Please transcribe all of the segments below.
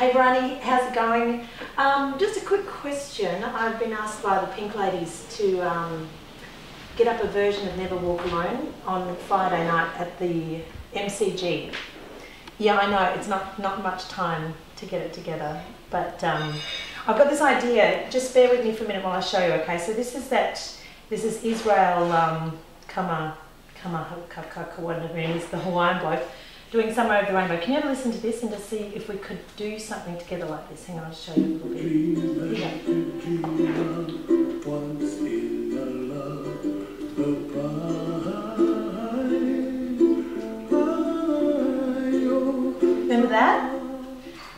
Hey Bryony, how's it going? Um, just a quick question. I've been asked by the Pink Ladies to um, get up a version of Never Walk Alone on Friday night at the MCG. Yeah, I know it's not not much time to get it together, but um, I've got this idea. Just bear with me for a minute while I show you. Okay, so this is that. This is Israel um, Kama Kama Kama He's the Hawaiian bloke doing Somewhere Over the Rainbow. Can you ever listen to this and just see if we could do something together like this? Hang on, I'll show you a little bit. Yeah. Remember that?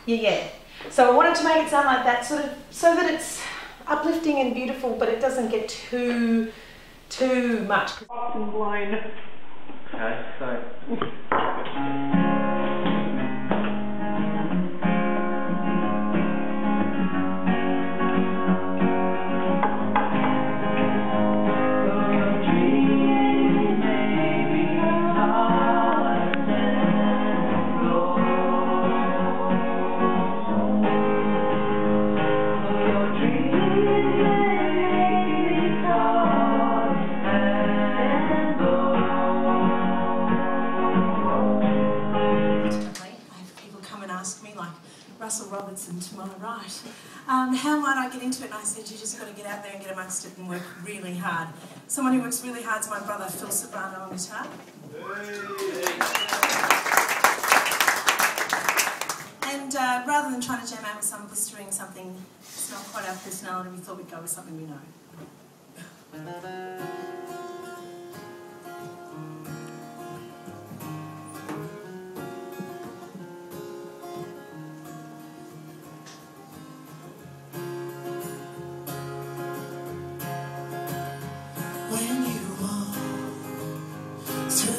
Yeah, yeah. So I wanted to make it sound like that, sort of, so that it's uplifting and beautiful, but it doesn't get too, too much. Often blown. Okay, so. It might I get into it And I said, you just got to get out there and get amongst it and work really hard. Someone who works really hard is my brother Phil Ceberano on guitar. And uh, rather than trying to jam out with some blistering something, it's not quite our personality, we thought we'd go with something we know.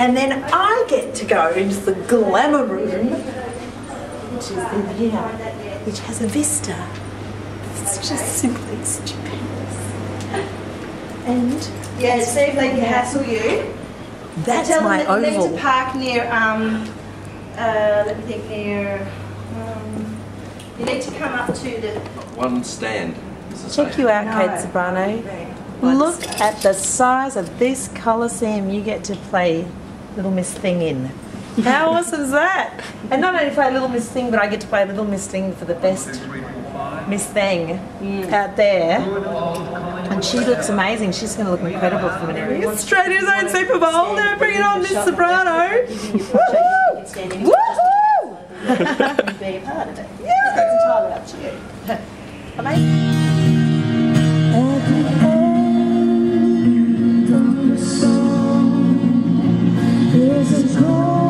And then I get to go into the glamour room, which is in here, which has a vista. It's just simply stupendous. And yeah, see if they can hassle you. That's tell my them oval. They need to park near. Um, uh, let me think near. Um, you need to come up to the one stand. Check you out, no. Kate Ceberano. Look at the size of this Coliseum you get to play Little Miss Thing in. How awesome is that? And not only play Little Miss Thing, but I get to play Little Miss Thing for the best Miss Thing mm. out there. And she looks amazing. She's going to look incredible for an area. Australia's own Super Bowl. Now bring it on, Miss Ceberano. Woohoo! Woohoo! be a part of it. Yeah. It's entirely up to you. It's a cold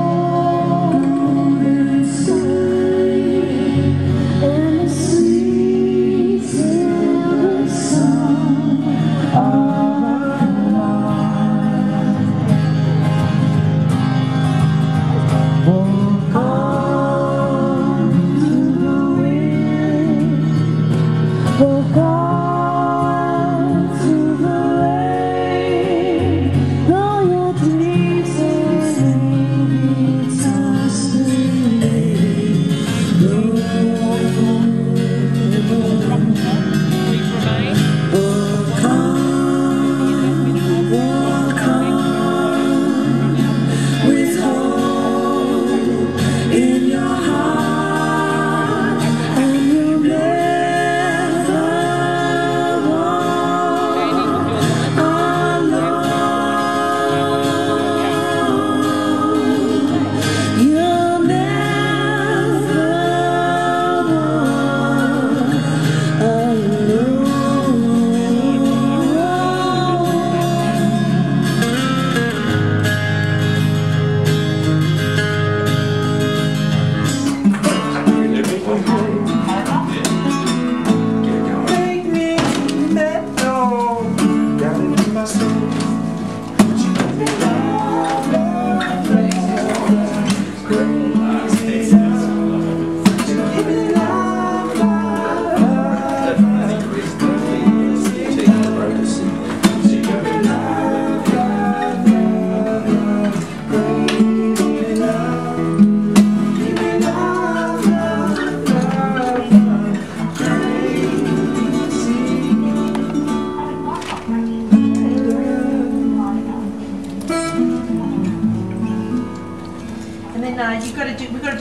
Bye-bye.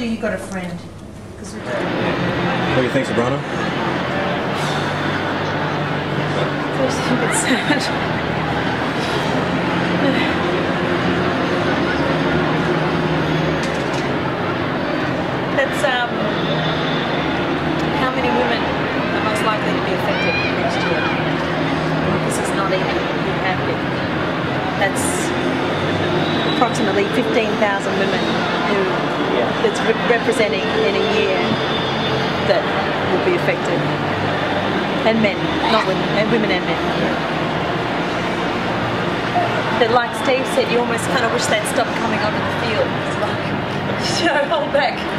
you got a friend. 'Cause we don't. What do you think, Ceberano? First think it's sad. That's um, how many women are most likely to be affected next year? This is not even happening. That's approximately 15,000 women who that's re- representing in a year that will be affected and men, not women, and women and men. But like Steve said, you almost kind of wish they'd stop coming onto the field. It's like, hold back.